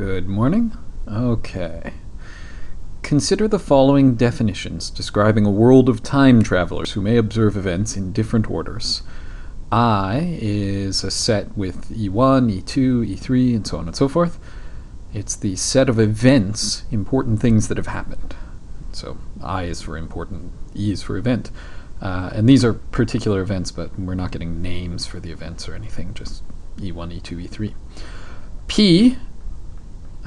Good morning. Okay. Consider the following definitions describing a world of time travelers who may observe events in different orders. I is a set with E1, E2, E3, and so on and so forth. It's the set of events, important things that have happened. So I is for important, E is for event. Uh, and these are particular events, but we're not getting names for the events or anything, just E1, E2, E3. P,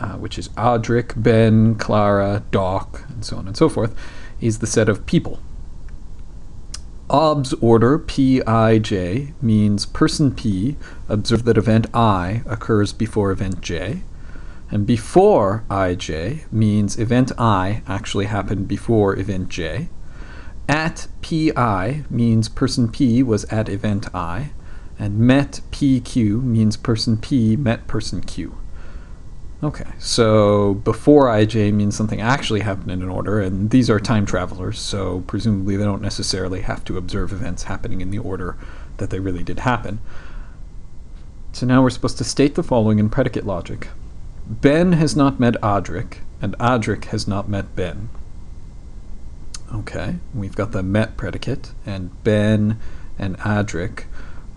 uh, which is Adric, Ben, Clara, Doc, and so on and so forth, is the set of people. OBS order Pij means person P observe that event I occurs before event J. And before ij means event i actually happened before event j. At pi means person p was at event i. And met pq means person p met person q. Okay, so before ij means something actually happened in an order, and these are time travelers, so presumably they don't necessarily have to observe events happening in the order that they really did happen. So now we're supposed to state the following in predicate logic. Ben has not met Adric, and Adric has not met Ben. Okay, we've got the met predicate, and Ben and Adric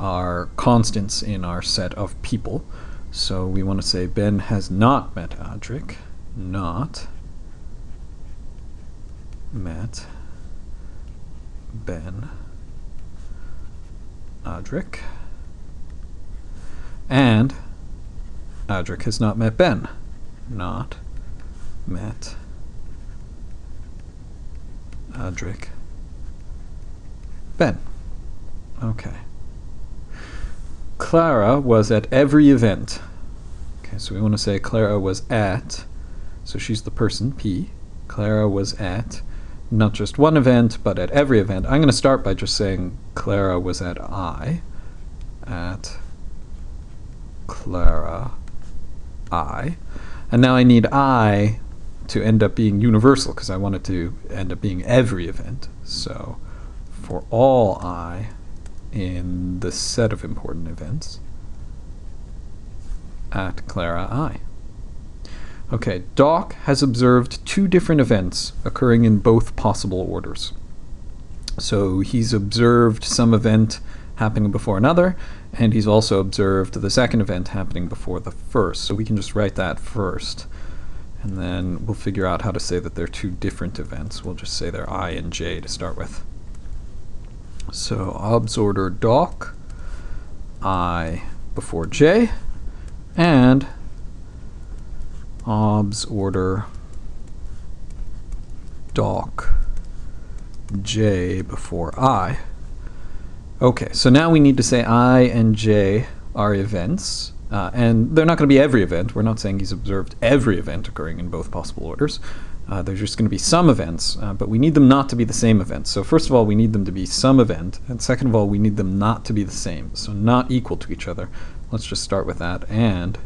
are constants in our set of people. So we want to say Ben has not met Adric, not met Ben Adric, and Adric has not met Ben. Not met Adric Ben. Okay. Clara was at every event. Okay, so we want to say Clara was at, so she's the person, P. Clara was at not just one event, but at every event. I'm going to start by just saying Clara was at I. At Clara I. And now I need I to end up being universal because I want it to end up being every event. So for all I in the set of important events at Clara I. Okay, Doc has observed two different events occurring in both possible orders. So he's observed some event happening before another, and he's also observed the second event happening before the first. So we can just write that first, and then we'll figure out how to say that they're two different events. We'll just say they're I and J to start with. So obs order doc, I before J, and obs order doc J before I. Okay, so now we need to say I and J are events, uh, and they're not going to be every event. We're not saying he's observed every event occurring in both possible orders. Uh, there's just going to be some events, uh, but we need them not to be the same events. So first of all, we need them to be some event, and second of all, we need them not to be the same, so not equal to each other. Let's just start with that, and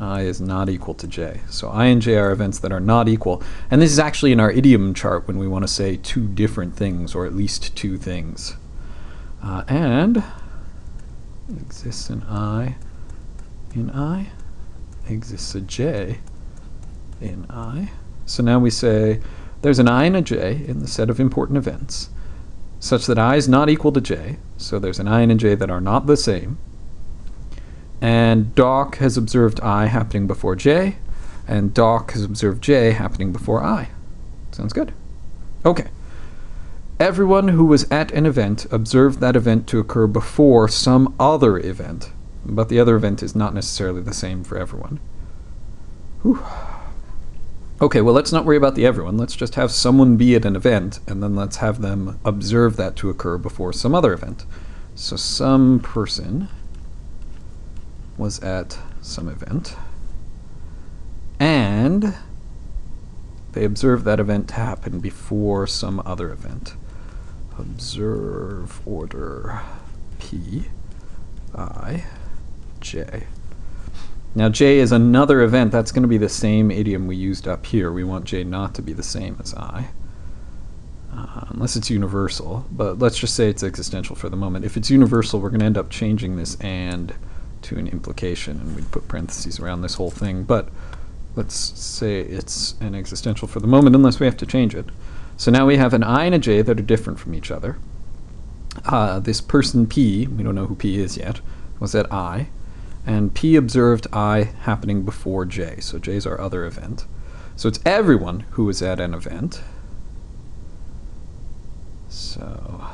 i is not equal to j. So i and j are events that are not equal, and this is actually in our idiom chart when we want to say two different things, or at least two things. Uh, and exists an I in I, exists a J in I. So now we say there's an I and a J in the set of important events, such that I is not equal to J, so there's an I and a J that are not the same. And Doc has observed I happening before J, and Doc has observed J happening before I. Sounds good. Okay. Everyone who was at an event observed that event to occur before some other event, but the other event is not necessarily the same for everyone. Whew. Okay, well, let's not worry about the everyone. Let's just have someone be at an event, and then let's have them observe that to occur before some other event. So some person was at some event, and they observed that event to happen before some other event observe order P I J. Now J is another event. That's going to be the same idiom we used up here. We want J not to be the same as I. Uh, unless it's universal, but let's just say it's existential for the moment. If it's universal, we're going to end up changing this and to an implication, and we'd put parentheses around this whole thing. But let's say it's an existential for the moment, unless we have to change it. So now we have an i and a j that are different from each other. Uh, this person P, we don't know who P is yet, was at I, and P observed I happening before J. So J is our other event. So it's everyone who was at an event. So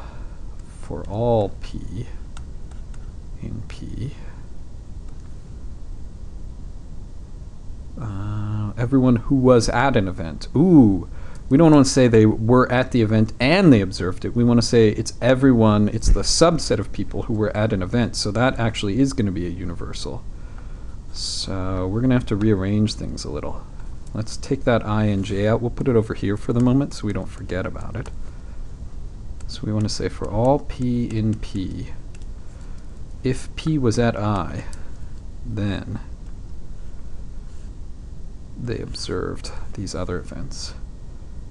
for all P in P, uh, everyone who was at an event. Ooh, we don't want to say they were at the event and they observed it. We want to say it's everyone, it's the subset of people who were at an event. So that actually is going to be a universal. So we're going to have to rearrange things a little. Let's take that i and j out. We'll put it over here for the moment so we don't forget about it. So we want to say for all p in p, if p was at i, then they observed these other events.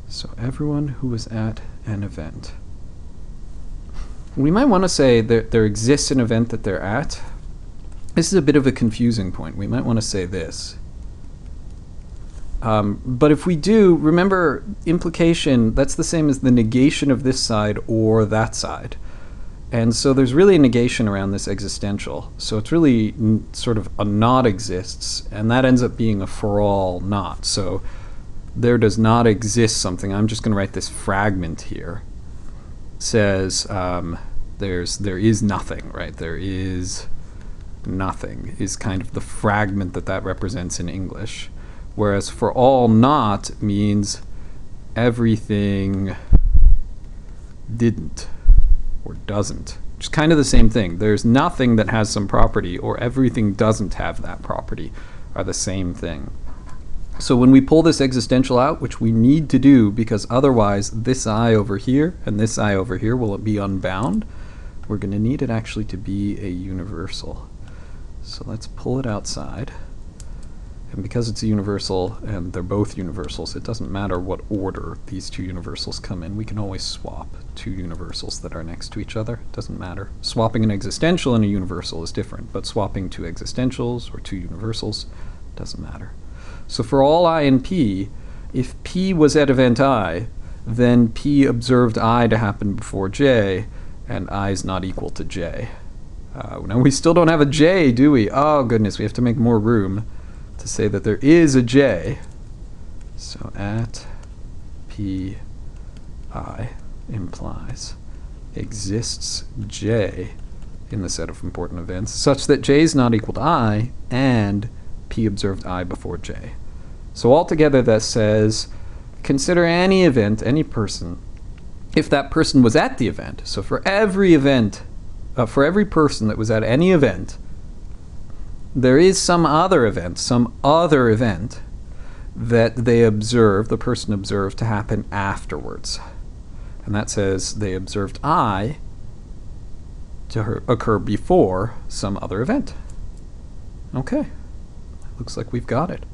So everyone who was at an event. We might want to say that there exists an event that they're at. This is a bit of a confusing point. We might want to say this. Um, but if we do, remember implication, that's the same as the negation of this side or that side. And so there's really a negation around this existential. So it's really sort of a not exists, and that ends up being a for all not. So there does not exist something. I'm just going to write this fragment here. Says um, there's there is nothing, right? There is nothing is kind of the fragment that that represents in English. Whereas for all not means everything didn't or doesn't. Is kind of the same thing. There's nothing that has some property or everything doesn't have that property are the same thing. So when we pull this existential out, which we need to do because otherwise this i over here and this i over here will be unbound, we're going to need it actually to be a universal. So let's pull it outside. And because it's a universal and they're both universals, it doesn't matter what order these two universals come in. We can always swap two universals that are next to each other. It doesn't matter. Swapping an existential and a universal is different, but swapping two existentials or two universals doesn't matter. So for all i and p, if p was at event i, then p observed i to happen before j, and i is not equal to j. Uh, now we still don't have a j, do we? Oh goodness, we have to make more room to say that there is a j. So at p i implies exists j in the set of important events such that j is not equal to i and p observed i before j. So altogether that says consider any event, any person, if that person was at the event. So for every event, uh, for every person that was at any event, there is some other event, some other event that they observe, the person observed to happen afterwards. And that says they observed I to occur before some other event. Okay. Looks like we've got it.